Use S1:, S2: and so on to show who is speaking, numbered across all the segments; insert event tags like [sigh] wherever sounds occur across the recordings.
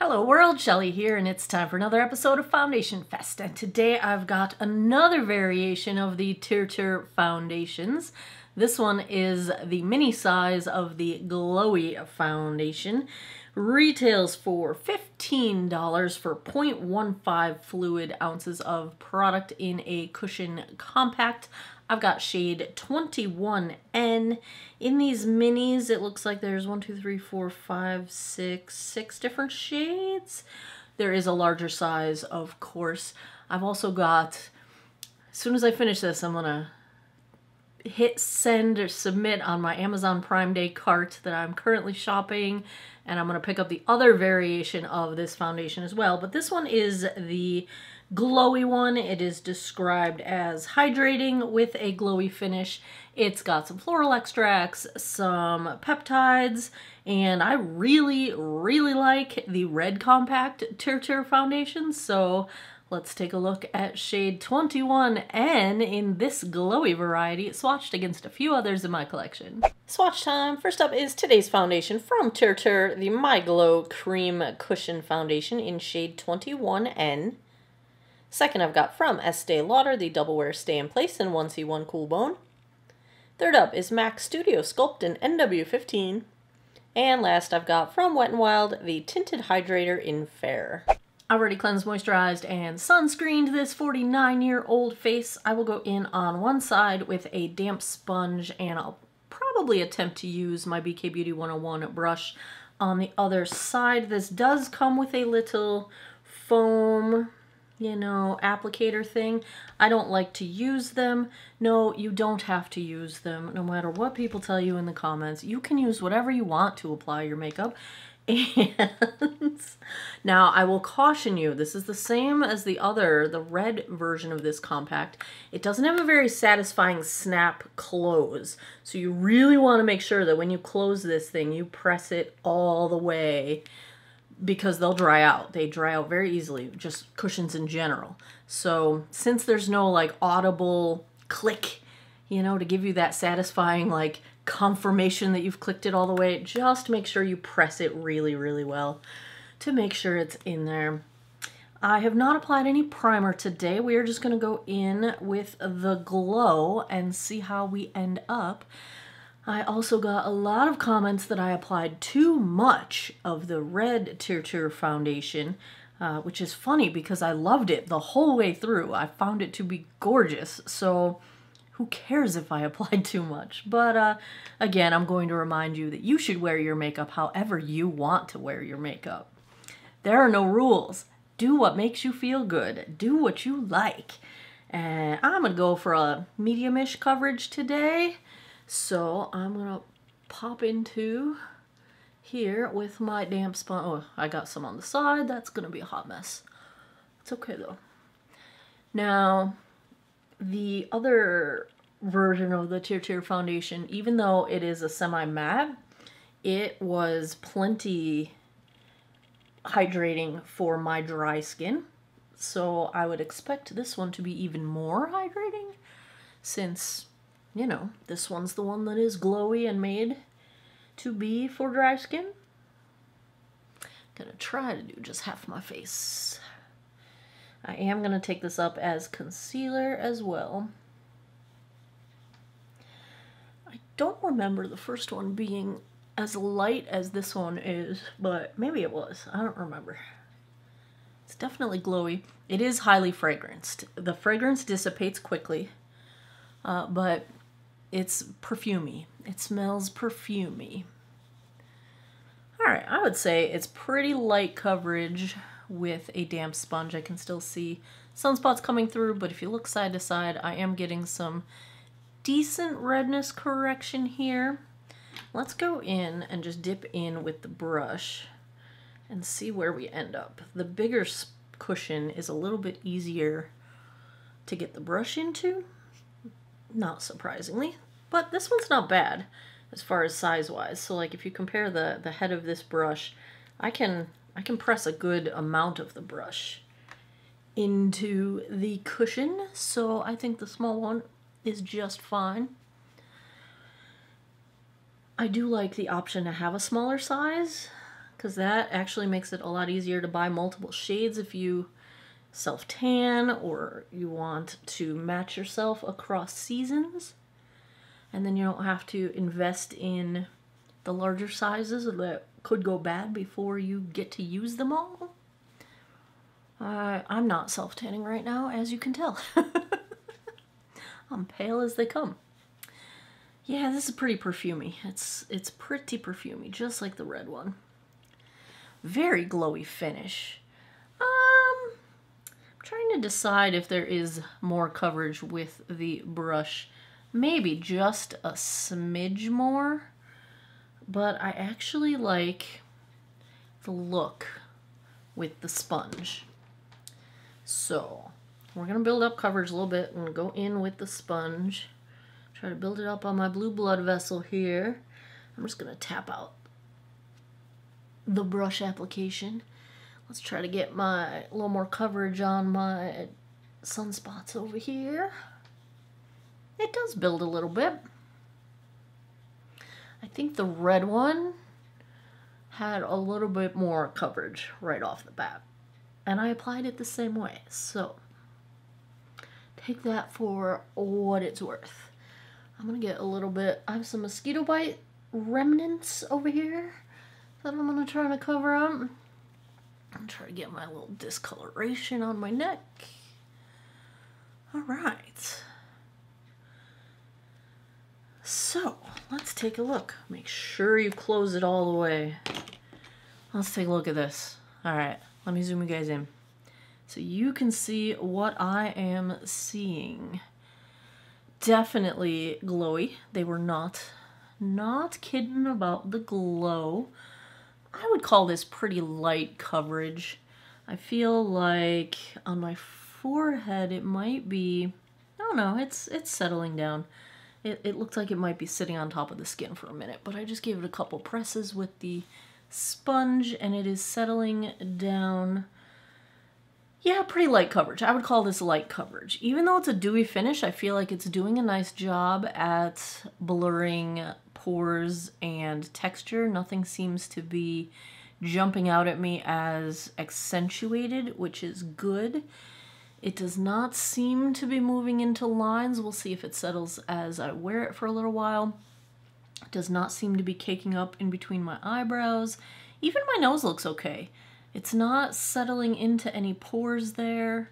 S1: Hello world, Shelly here, and it's time for another episode of Foundation Fest. And today I've got another variation of the Tirtir foundations. This one is the mini size of the Glowy foundation. Retails for $15 for 0.15 fluid ounces of product in a cushion compact. I've got shade 21N. In these minis, it looks like there's one, two, three, four, five, six, six different shades. There is a larger size, of course. I've also got, as soon as I finish this, I'm gonna hit send or submit on my Amazon Prime Day cart that I'm currently shopping and I'm to pick up the other variation of this foundation as well. But this one is the glowy one. It is described as hydrating with a glowy finish. It's got some floral extracts, some peptides, and I really, really like the red compact Tirtir foundation, so let's take a look at shade 21N in this glowy variety, swatched against a few others in my collection. Swatch time. First up is today's foundation from Tirtir, the My Glow Cream Cushion Foundation in shade 21N. Second, I've got from Estee Lauder, the Double Wear Stay in Place in 1C1 Cool Bone. Third up is MAC Studio Sculpt in NW15. And last, I've got from Wet n Wild, the Tinted Hydrator in Fair. I already cleansed, moisturized, and sunscreened this 49-year-old face. I will go in on one side with a damp sponge, and I'll probably attempt to use my BK Beauty 101 brush on the other side. This does come with a little foam you know, applicator thing. I don't like to use them. No, you don't have to use them. No matter what people tell you in the comments, you can use whatever you want to apply your makeup. [laughs] And now I will caution you, this is the same as the other, the red version of this compact. It doesn't have a very satisfying snap close. So you really want to make sure that when you close this thing, you press it all the way because they'll dry out. They dry out very easily, just cushions in general. So since there's no like audible click, you know, to give you that satisfying like confirmation that you've clicked it all the way, just make sure you press it really, really well to make sure it's in there. I have not applied any primer today. We are just going to go in with the glow and see how we end up. I also got a lot of comments that I applied too much of the red Tirtir foundation, uh, which is funny because I loved it the whole way through. I found it to be gorgeous, so who cares if I [laughs] applied too much? But uh, again, I'm going to remind you that you should wear your makeup however you want to wear your makeup. There are no rules. Do what makes you feel good. Do what you like. And I'm going to go for a medium-ish coverage today. So I'm gonna pop into here with my damp sponge. Oh, I got some on the side. That's gonna be a hot mess. It's okay though. Now, the other version of the Tirtir foundation, even though it is a semi-matte, it was plenty hydrating for my dry skin. So I would expect this one to be even more hydrating since you know, this one's the one that is glowy and made to be for dry skin. Gonna try to do just half my face. I am gonna take this up as concealer as well. I don't remember the first one being as light as this one is, but maybe it was. I don't remember. It's definitely glowy. It is highly fragranced. The fragrance dissipates quickly, uh, but it's perfumey. It smells perfumey. Alright, I would say it's pretty light coverage with a damp sponge. I can still see sunspots coming through, but if you look side to side, I am getting some decent redness correction here. Let's go in and just dip in with the brush and see where we end up. The bigger cushion is a little bit easier to get the brush into, not surprisingly. But this one's not bad as far as size-wise. So like if you compare the, the head of this brush, I can, I can press a good amount of the brush into the cushion. So I think the small one is just fine. I do like the option to have a smaller size because that actually makes it a lot easier to buy multiple shades if you self tan or you want to match yourself across seasons. And then you don't have to invest in the larger sizes that could go bad before you get to use them all. Uh, I'm not self tanning right now, as you can tell. [laughs] I'm pale as they come. Yeah, this is pretty perfumy. It's it's pretty perfumy, just like the red one. Very glowy finish. I'm trying to decide if there is more coverage with the brush. Maybe just a smidge more, but I actually like the look with the sponge. So, we're going to build up coverage a little bit. Going to go in with the sponge. Try to build it up on my blue blood vessel here. I'm just going to tap out the brush application. Let's try to get my a little more coverage on my sunspots over here. It does build a little bit. I think the red one had a little bit more coverage right off the bat. And I applied it the same way. So take that for what it's worth. I'm going to get a little bit, I have some mosquito bite remnants over here that I'm going to try to cover up. I'm try to get my little discoloration on my neck. All right. So, let's take a look. Make sure you close it all the way. Let's take a look at this. All right, let me zoom you guys in. So you can see what I am seeing. Definitely glowy. They were not, not kidding about the glow. I would call this pretty light coverage. I feel like on my forehead it might be, I don't know, it's, it's settling down. It, it looks like it might be sitting on top of the skin for a minute, but I just gave it a couple presses with the sponge and it is settling down. Yeah, pretty light coverage. I would call this light coverage. Even though it's a dewy finish, I feel like it's doing a nice job at blurring pores and texture. Nothing seems to be jumping out at me as accentuated, which is good. It does not seem to be moving into lines. We'll see if it settles as I wear it for a little while. It does not seem to be caking up in between my eyebrows. Even my nose looks okay. It's not settling into any pores there.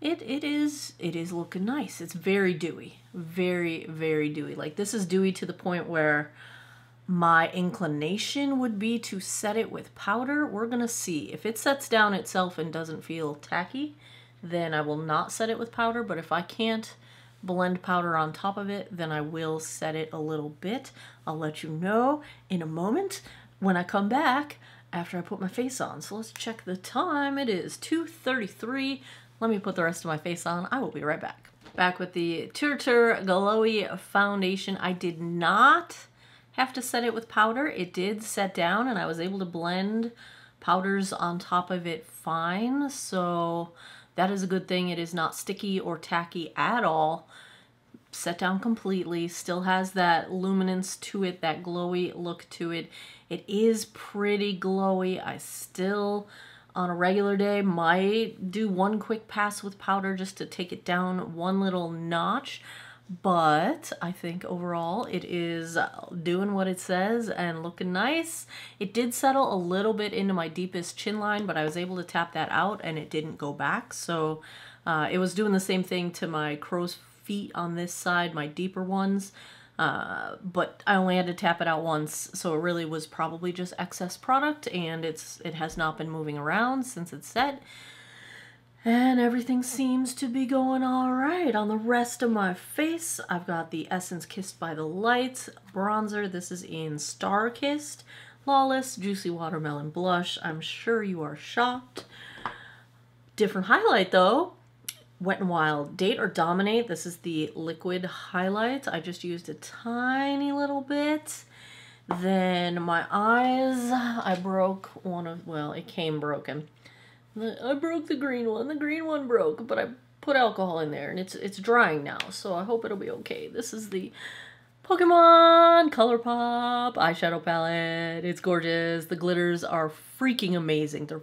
S1: It it is it is looking nice. It's very dewy. Very, very dewy. Like this is dewy to the point where my inclination would be to set it with powder. We're gonna see. If it sets down itself and doesn't feel tacky, then I will not set it with powder. But if I can't blend powder on top of it, then I will set it a little bit. I'll let you know in a moment when I come back after I put my face on. So let's check the time. It is 2.33. Let me put the rest of my face on. I will be right back. Back with the Tirtir Glowy Foundation. I did not have to set it with powder. It did set down and I was able to blend powders on top of it fine. So that is a good thing. It is not sticky or tacky at all. Set down completely. Still has that luminance to it, that glowy look to it. It is pretty glowy. I still, on a regular day, might do one quick pass with powder just to take it down one little notch. But I think overall it is doing what it says and looking nice. It did settle a little bit into my deepest chin line, but I was able to tap that out and it didn't go back. So uh, it was doing the same thing to my crow's feet on this side, my deeper ones. Uh, but I only had to tap it out once, so it really was probably just excess product, and it's it has not been moving around since it's set. And everything seems to be going all right. On the rest of my face, I've got the Essence Kissed by the Light bronzer. This is in Star Kissed. Lawless Juicy Watermelon Blush. I'm sure you are shocked. Different highlight though. Wet n Wild Date or Dominate. This is the liquid highlight. I just used a tiny little bit. Then my eyes, I broke one of, well, it came broken. I broke the green one. The green one broke, but I put alcohol in there and it's it's drying now, so I hope it'll be okay. This is the Pokemon ColourPop eyeshadow palette. It's gorgeous. The glitters are freaking amazing. They're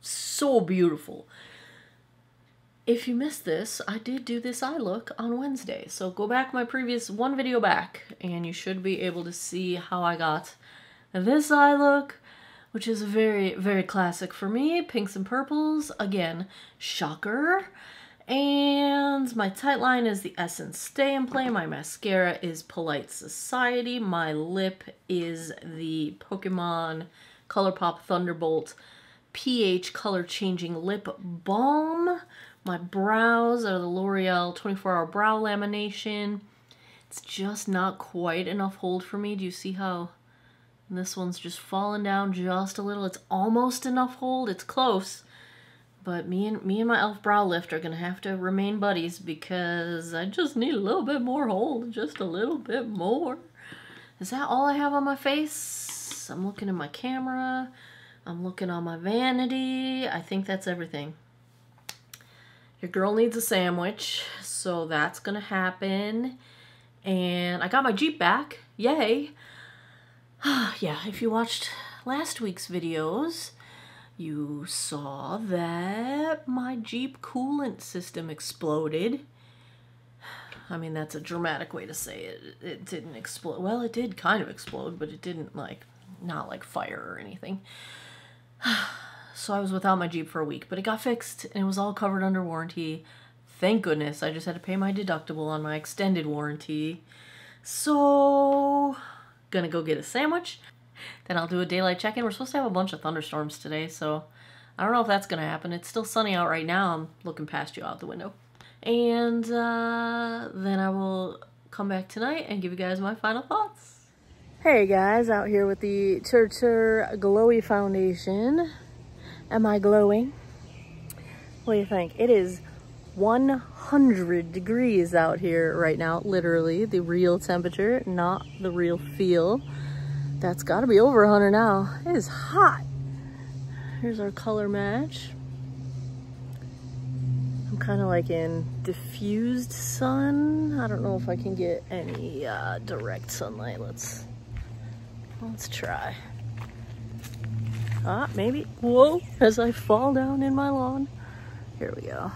S1: so beautiful. If you missed this, I did do this eye look on Wednesday. So go back my previous one video back and you should be able to see how I got this eye look, which is very, very classic for me. Pinks and purples, again, shocker. And my tight line is the Essence Stay and Play. My mascara is Polite Society. My lip is the Pokemon ColourPop Thunderbolt pH Color Changing Lip Balm. My brows are the L'Oreal 24 Hour Brow Lamination. It's just not quite enough hold for me. Do you see how this one's just falling down just a little? It's almost enough hold. It's close. But me and me and my elf brow lift are gonna have to remain buddies because I just need a little bit more hold, just a little bit more. Is that all I have on my face? I'm looking at my camera. I'm looking on my vanity. I think that's everything. Your girl needs a sandwich, so that's gonna happen. And I got my Jeep back. Yay. [sighs] yeah, if you watched last week's videos, you saw that my Jeep coolant system exploded. [sighs] I mean, that's a dramatic way to say it. It didn't explode. Well, it did kind of explode, but it didn't, like, not like fire or anything. [sighs] so I was without my Jeep for a week, but it got fixed and it was all covered under warranty. Thank goodness. I just had to pay my deductible on my extended warranty. So, gonna go get a sandwich. Then I'll do a daylight check-in. We're supposed to have a bunch of thunderstorms today, so I don't know if that's to happen. It's still sunny out right now. I'm looking past you out the window. And uh, then I will come back tonight and give you guys my final thoughts. Hey guys, out here with the Tirtir Glowy Foundation. Am I glowing? What do you think? It is 100 degrees out here right now, literally, the real temperature, not the real feel. That's got to be over 100 now. It is hot. Here's our color match. I'm kind of like in diffused sun. I don't know if I can get any uh, direct sunlight. Let's let's try. Ah, maybe. Whoa, as I fall down in my lawn. Here we go.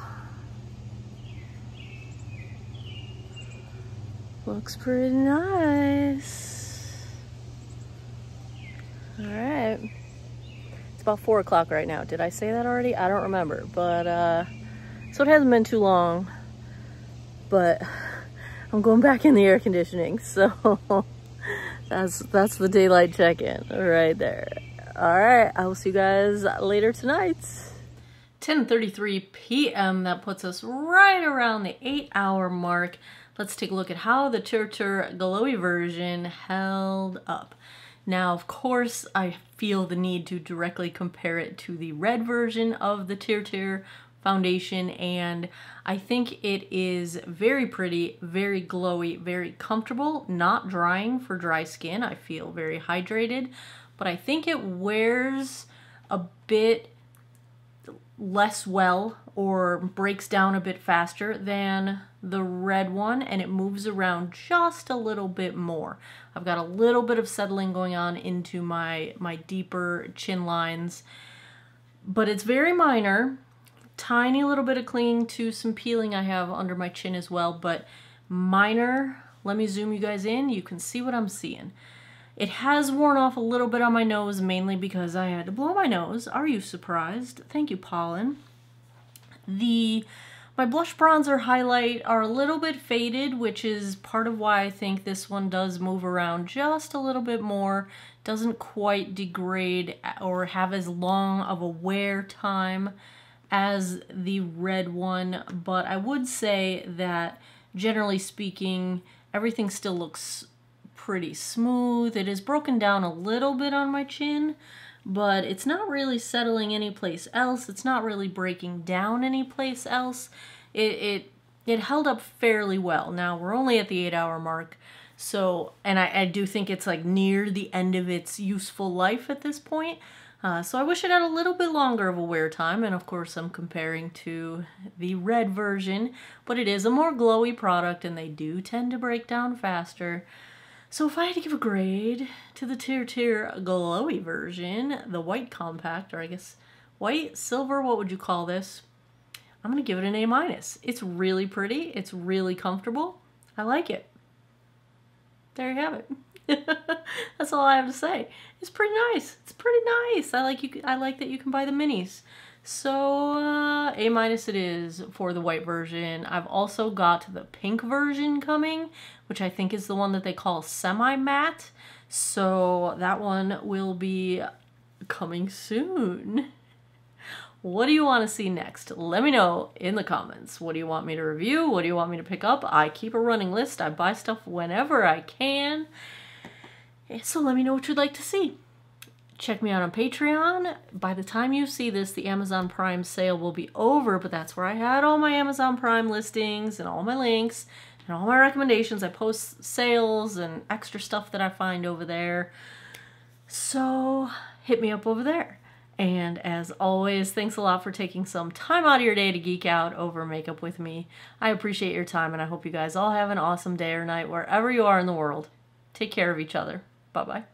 S1: Looks pretty nice. All right. It's about four o'clock right now. Did I say that already? I don't remember, but uh, so it hasn't been too long, but I'm going back in the air conditioning. So [laughs] that's, that's the daylight check-in right there. All right. I will see you guys later tonight. 10.33 p.m. That puts us right around the eight hour mark. Let's take a look at how the Tirtir Glowy version held up. Now, of course, I feel the need to directly compare it to the red version of the Tirtir foundation and I think it is very pretty, very glowy, very comfortable, not drying for dry skin. I feel very hydrated, but I think it wears a bit less well or breaks down a bit faster than the red one and it moves around just a little bit more. I've got a little bit of settling going on into my, my deeper chin lines, but it's very minor. Tiny little bit of clinging to some peeling I have under my chin as well, but minor. Let me zoom you guys in. You can see what I'm seeing. It has worn off a little bit on my nose, mainly because I had to blow my nose. Are you surprised? Thank you, Pollen. The my blush bronzer highlight are a little bit faded, which is part of why I think this one does move around just a little bit more. Doesn't quite degrade or have as long of a wear time as the red one, but I would say that generally speaking, everything still looks pretty smooth. It is broken down a little bit on my chin, but it's not really settling anyplace else. It's not really breaking down anyplace else. It, it, it held up fairly well. Now, we're only at the eight hour mark, so, and I, I do think it's like near the end of its useful life at this point. Uh, so I wish it had a little bit longer of a wear time, and of course I'm comparing to the red version, but it is a more glowy product and they do tend to break down faster. So if I had to give a grade to the TirTir glowy version, the white compact, or I guess white, silver, what would you call this? I'm to give it an A minus. It's really pretty. It's really comfortable. I like it. There you have it. [laughs] That's all I have to say. It's pretty nice. It's pretty nice. I like you. I like that you can buy the minis. So uh, A minus it is for the white version. I've also got the pink version coming, which I think is the one that they call semi-matte. So that one will be coming soon. What do you want to see next? Let me know in the comments. What do you want me to review? What do you want me to pick up? I keep a running list. I buy stuff whenever I can. Eh, so let me know what you'd like to see. Check me out on Patreon. By the time you see this, the Amazon Prime sale will be over, but that's where I had all my Amazon Prime listings and all my links and all my recommendations. I post sales and extra stuff that I find over there. So hit me up over there. And as always, thanks a lot for taking some time out of your day to geek out over makeup with me. I appreciate your time and I hope you guys all have an awesome day or night wherever you are in the world. Take care of each other. Bye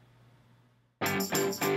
S1: bye.